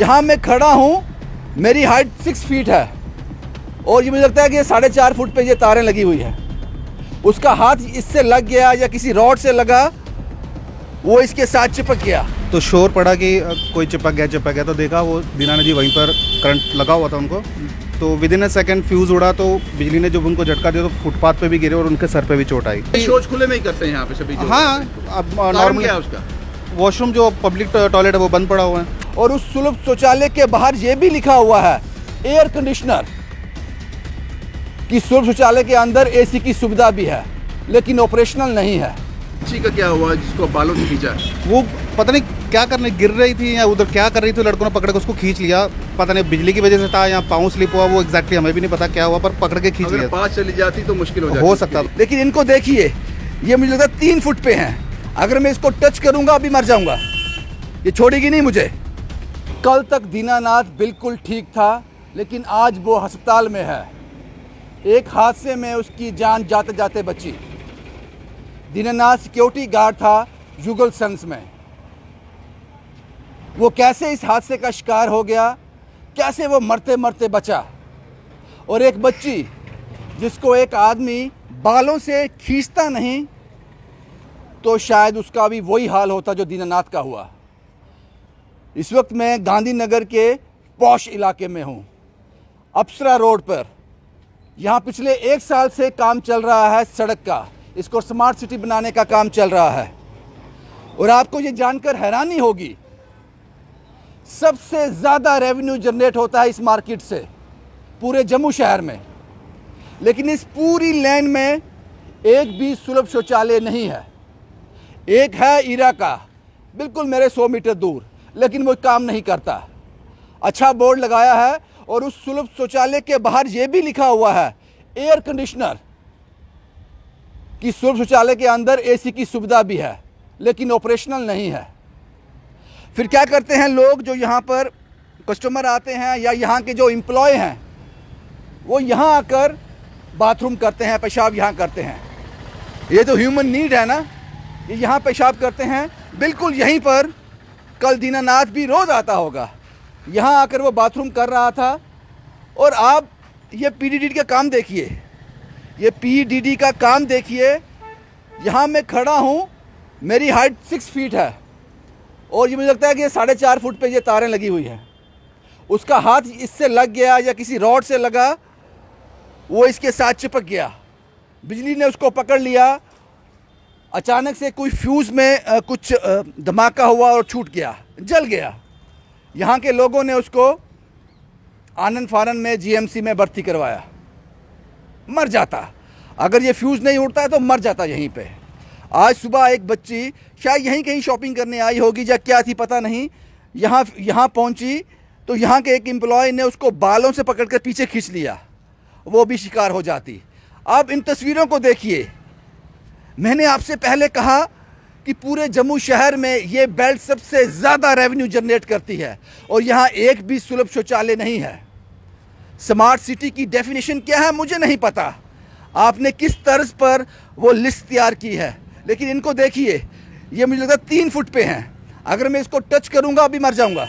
यहाँ मैं खड़ा हूँ मेरी हाइट सिक्स फीट है। और ये मुझे लगता है कि साढ़े चार फुट पे ये तारें लगी हुई है। उसका हाथ इससे लग गया या किसी रॉड से लगा वो इसके साथ चिपक गया। तो शोर पड़ा कि कोई चिपक गया चिपक गया तो देखा वो दीनाना जी वहीं पर करंट लगा हुआ था उनको। तो within a second fuse उड़ा तो बिजली ने जब उनको झटका दिया तो फुटपाथ पे भी गिरे और उनके सर पे भी चोट आई। शौच खुले में ही करते हैं यहाँ पे सभी हाँ अब नॉर्मल क्या है उसका? वॉशरूम जो पब्लिक टॉयलेट है वो बंद पड़ा हुआ है। और उस सुलभ शौचालय के बाहर ये भी लिखा हुआ है एयर कंडीशनर कि सुलभ शौचालय के अंदर एसी की सुविधा भी है लेकिन ऑपरेशनल नहीं है। बच्ची का क्या हुआ जिसको बालों से खींचा? वो पता नहीं क्या करने गिर रही थी या उधर क्या कर रही थी लड़कों ने पकड़ के उसको खींच लिया। पता नहीं बिजली की वजह से था या पाँव स्लिप हुआ वो एग्जैक्टली हमें भी नहीं पता क्या हुआ पर पकड़ के खींच लिया पास चली जाती तो मुश्किल हो हो सकता। लेकिन इनको देखिए ये मुझे लगता है तीन फुट पे हैं। अगर मैं इसको टच करूँगा अभी मर जाऊँगा। ये छोड़ेगी नहीं मुझे। कल तक दीनानाथ बिल्कुल ठीक था, लेकिन आज वो अस्पताल में है। एक हादसे में उसकी जान जाते जाते बची। दीनानाथ सिक्योरिटी गार्ड था युगल सन्स में। वो कैसे इस हादसे का शिकार हो गया? कैसे वो मरते मरते बचा? और एक बच्ची, जिसको एक आदमी बालों से खींचता नहीं तो शायद उसका भी वही हाल होता जो दीनानाथ का हुआ। इस वक्त मैं गांधीनगर के पौश इलाके में हूँ। अप्सरा रोड पर। यहाँ पिछले एक साल से काम चल रहा है सड़क का। इसको स्मार्ट सिटी बनाने का काम चल रहा है। और आपको ये जानकर हैरानी होगी, सबसे ज़्यादा रेवेन्यू जनरेट होता है इस मार्केट से, पूरे जम्मू शहर में। लेकिन इस पूरी लाइन में एक भी सुलभ शौचालय नहीं है। एक है ईरा का, बिल्कुल मेरे 100 मीटर दूर। लेकिन वो काम नहीं करता। अच्छा बोर्ड लगाया है और उस सुलभ शौचालय के बाहर ये भी लिखा हुआ है एयर कंडीशनर कि सुलभ शौचालय के अंदर एसी की सुविधा भी है, लेकिन ऑपरेशनल नहीं है। फिर क्या करते हैं लोग जो यहाँ पर कस्टमर आते हैं या यहाँ के जो एम्प्लॉय हैं, वो यहाँ आकर बाथरूम करते हैं, पेशाब यहाँ करते हैं। ये तो ह्यूमन नीड है ना, ये यहाँ पेशाब करते हैं, बिल्कुल यहीं पर कल दीनानाथ भी रोज़ आता होगा। यहाँ आकर वो बाथरूम कर रहा था और आप ये पीडीडी का काम देखिए। ये पीडीडी का काम देखिए। यहाँ मैं खड़ा हूँ। मेरी हाइट सिक्स फीट है। और ये मुझे लगता है कि ये साढ़े चार फुट पे ये तारें लगी हुई हैं। उसका हाथ इससे लग गया या किसी रॉड से लगा, वो इसके साथ चिपक गया। बिजली ने उसको पकड़ लिया। अचानक से कोई फ्यूज़ में कुछ धमाका हुआ और छूट गया, जल गया। यहाँ के लोगों ने उसको आनंद फानन में जीएमसी में भर्ती करवाया। मर जाता। अगर ये फ्यूज़ नहीं उड़ता है तो मर जाता यहीं पे। आज सुबह एक बच्ची शायद यहीं कहीं शॉपिंग करने आई होगी या क्या थी पता नहीं। यहाँ यहाँ पहुँची तो यहाँ के एक एम्प्लॉय ने उसको बालों से पकड़कर पीछे खींच लिया। वो भी शिकार हो जाती। अब इन तस्वीरों को देखिए। मैंने आपसे पहले कहा कि पूरे जम्मू शहर में ये बेल्ट सबसे ज़्यादा रेवेन्यू जनरेट करती है और यहाँ एक भी सुलभ शौचालय नहीं है। स्मार्ट सिटी की डेफिनेशन क्या है मुझे नहीं पता। आपने किस तर्ज पर वो लिस्ट तैयार की है? लेकिन इनको देखिए, ये मुझे लगता है तीन फुट पे हैं। अगर मैं इसको टच करूँगा, अभी मर जाऊँगा।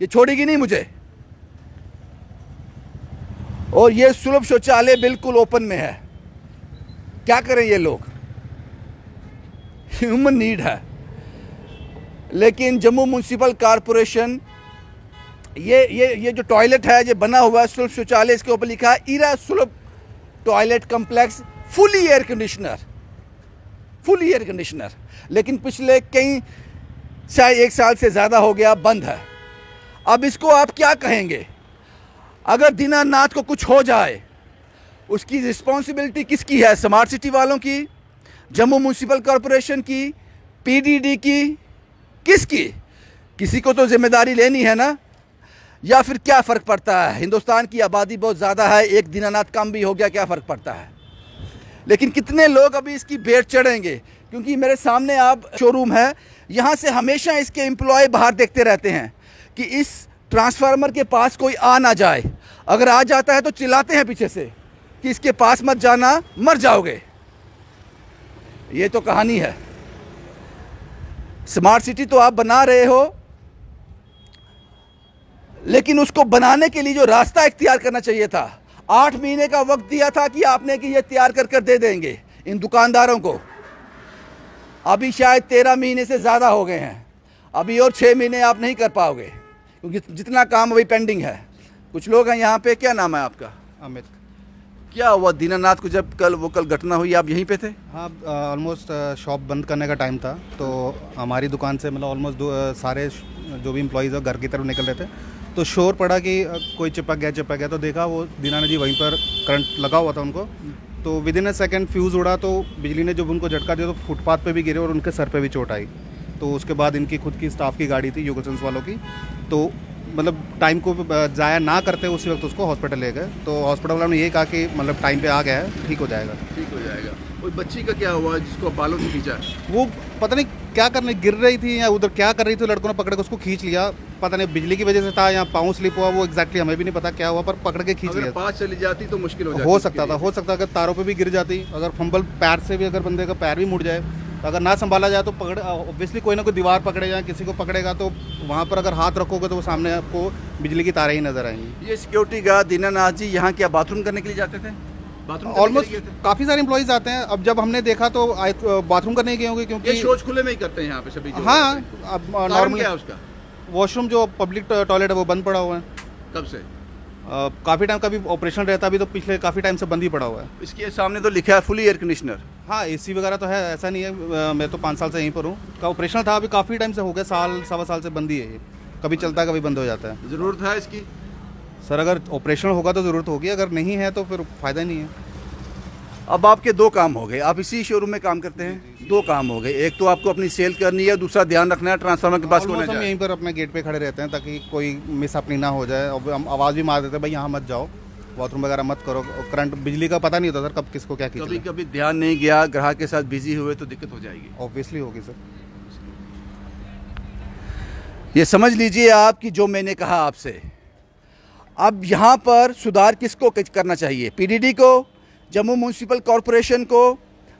ये छोड़ेगी नहीं मुझे। और ये सुलभ शौचालय बिल्कुल ओपन में है। क्या करें ये लोग? ह्यूमन नीड है। लेकिन जम्मू म्यूनसिपल कॉरपोरेशन ये ये ये जो टॉयलेट है, ये बना हुआ है सुलभ शौचालय, इसके ऊपर लिखा है, इरा Sulabh toilet complex fully air conditioner fully air conditioner लेकिन पिछले कई, शायद एक साल से ज़्यादा हो गया, बंद है। अब इसको आप क्या कहेंगे? अगर दीनानाथ को कुछ हो जाए, उसकी रिस्पॉन्सिबिलिटी किसकी है? स्मार्ट सिटी वालों की? जम्मू म्यूनसिपल कॉरपोरेशन की, पीडीडी की, किसकी? किसी को तो ज़िम्मेदारी लेनी है ना? या फिर क्या फ़र्क पड़ता है? हिंदुस्तान की आबादी बहुत ज़्यादा है, एक दीनानाथ कम भी हो गया, क्या फ़र्क पड़ता है? लेकिन कितने लोग अभी इसकी बेट चढ़ेंगे? क्योंकि मेरे सामने आप शोरूम है, यहाँ से हमेशा इसके एम्प्लॉय बाहर देखते रहते हैं कि इस ट्रांसफार्मर के पास कोई आ ना जाए। अगर आ जाता है तो चिल्लाते हैं पीछे से कि इसके पास मत जाना, मर जाओगे। ये तो कहानी है। स्मार्ट सिटी तो आप बना रहे हो, लेकिन उसको बनाने के लिए जो रास्ता इख्तियार करना चाहिए था, आठ महीने का वक्त दिया था कि आपने कि ये तैयार कर कर दे देंगे इन दुकानदारों को। अभी शायद तेरह महीने से ज़्यादा हो गए हैं। अभी और छः महीने आप नहीं कर पाओगे, क्योंकि जितना काम अभी पेंडिंग है। कुछ लोग हैं यहाँ पे, क्या नाम है आपका? अमित। क्या हुआ? दीनानाथ को जब कल, वो कल घटना हुई, आप यहीं पे थे? हाँ ऑलमोस्ट शॉप बंद करने का टाइम था। तो हमारी दुकान से मतलब ऑलमोस्ट सारे जो भी इम्प्लॉयज़ घर की तरफ़ निकल रहे थे। तो शोर पड़ा कि कोई चिपक गया चिपक गया। तो देखा वो दीनानाथ जी वहीं पर करंट लगा हुआ था उनको। तो within a second fuse उड़ा तो बिजली ने जब उनको झटका दिया तो फुटपाथ पे भी गिरे और उनके सर पे भी चोट आई। तो उसके बाद इनकी खुद की स्टाफ की गाड़ी थी योगसंस वालों की। तो मतलब टाइम को ज़ाया ना करते उसी वक्त उसको हॉस्पिटल ले गए। तो हॉस्पिटल वालों ने ये कहा कि मतलब टाइम पे आ गया है ठीक हो जाएगा। ठीक हो जाएगा। वो बच्ची का क्या हुआ जिसको बालों से खींचा? वो पता नहीं क्या करने गिर रही थी या उधर क्या कर रही थी लड़कों ने पकड़ के उसको खींच लिया। पता नहीं बिजली की वजह से था या पाँव स्लिप हुआ वो एक्जैक्टली हमें भी नहीं पता क्या हुआ पर पकड़ के खींच लिया पास चली जाती तो मुश्किल हो हो सकता था हो सकता अगर तारों पर भी गिर जाती अगर फंबल पैर से भी अगर बंदे का पैर भी मुड़ जाए तो अगर ना संभाला जाए तो पकड़ ऑब्वियसली कोई ना कोई दीवार पकड़ेगा किसी को पकड़ेगा तो वहाँ पर अगर हाथ रखोगे तो वो सामने आपको बिजली की तारें ही नज़र आएँगी। ये सिक्योरिटी गार्ड दीनानाथ जी यहाँ क्या बाथरूम करने के लिए जाते थे? Bathroom almost? काफ़ी सारे एम्प्लॉयज़ आते हैं। अब जब हमने देखा तो बाथरूम करने गए होंगे क्योंकि शौच खुले में ही करते हैं यहाँ पे सभी जो हाँ अब नॉर्मल क्या है उसका? वॉशरूम जो पब्लिक टॉयलेट है वो बंद पड़ा हुआ है। कब से? काफ़ी टाइम का भी ऑपरेशन रहता अभी तो पिछले काफ़ी टाइम से बंद ही पड़ा हुआ है। इसके सामने तो लिखा है फुली एयर कंडीशनर हाँ एसी वगैरह तो है ऐसा नहीं है मैं तो पाँच साल से यहीं पर हूँ। का ऑपरेशन था अभी काफ़ी टाइम से हो गया साल सवा साल से बंद ही है ये। कभी चलता है कभी बंद हो जाता है। ज़रूरत है इसकी? सर अगर ऑपरेशन होगा तो ज़रूरत होगी अगर नहीं है तो फिर फ़ायदा नहीं है। अब आपके दो काम हो गए आप इसी शोरूम में काम करते हैं? दो काम हो गए एक तो आपको अपनी सेल करनी है दूसरा ध्यान रखना है ट्रांसफार्मर के पास हम यहीं पर अपने गेट पे खड़े रहते हैं ताकि कोई मिस अपनी ना हो जाए। और हम आवाज़ भी मार देते हैं भाई यहाँ मत जाओ। बाथरूम वगैरह मत करो करंट बिजली का पता नहीं होता सर कब किसको क्या कभी कभी ध्यान नहीं गया ग्राहक के साथ बिज़ी हुए तो दिक्कत हो जाएगी। ऑब्वियसली होगी सर। ये समझ लीजिए आप कि जो मैंने कहा आपसे अब यहाँ पर सुधार किसको करना चाहिए? पीडीडी को जम्मू म्यूनसिपल कॉरपोरेशन को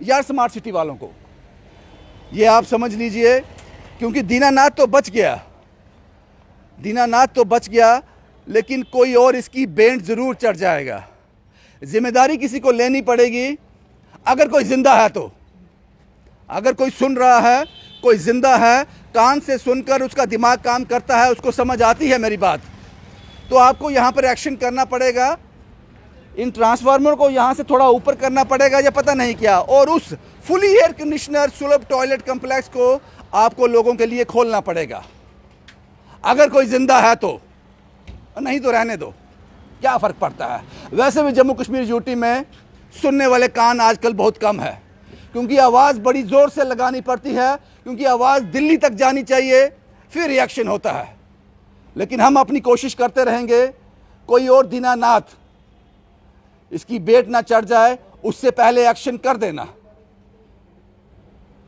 या स्मार्ट सिटी वालों को? ये आप समझ लीजिए क्योंकि दीनानाथ तो बच गया। दीनानाथ तो बच गया लेकिन कोई और इसकी बेंट ज़रूर चढ़ जाएगा। ज़िम्मेदारी किसी को लेनी पड़ेगी, अगर कोई ज़िंदा है तो। अगर कोई सुन रहा है, कोई ज़िंदा है, कान से सुनकर उसका दिमाग काम करता है, उसको समझ आती है मेरी बात तो आपको यहाँ पर एक्शन करना पड़ेगा। इन ट्रांसफार्मर को यहाँ से थोड़ा ऊपर करना पड़ेगा, या पता नहीं क्या। और उस fully air conditioner Sulabh toilet complex को आपको लोगों के लिए खोलना पड़ेगा। अगर कोई ज़िंदा है तो। नहीं तो रहने दो। क्या फ़र्क पड़ता है? वैसे भी जम्मू कश्मीर यूटी में सुनने वाले कान आजकल बहुत कम है, क्योंकि आवाज़ बड़ी ज़ोर से लगानी पड़ती है, क्योंकि आवाज़ दिल्ली तक जानी चाहिए, फिर रिएक्शन होता है। लेकिन हम अपनी कोशिश करते रहेंगे, कोई और दीनानाथ इसकी बेट ना चढ़ जाए, उससे पहले एक्शन कर देना।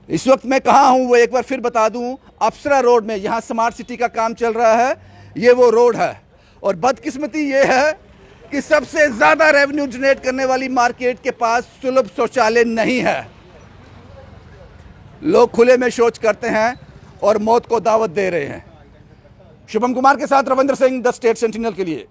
इस वक्त मैं कहाँ हूँ, वो एक बार फिर बता दूँ, अप्सरा रोड में, यहाँ स्मार्ट सिटी का काम चल रहा है, ये वो रोड है। और बदकिस्मती ये है कि सबसे ज़्यादा रेवेन्यू जनरेट करने वाली मार्केट के पास सुलभ शौचालय नहीं है। लोग खुले में शोच करते हैं और मौत को दावत दे रहे हैं। शुभम कुमार के साथ Ravindra Singh, the State Sentinel के लिए।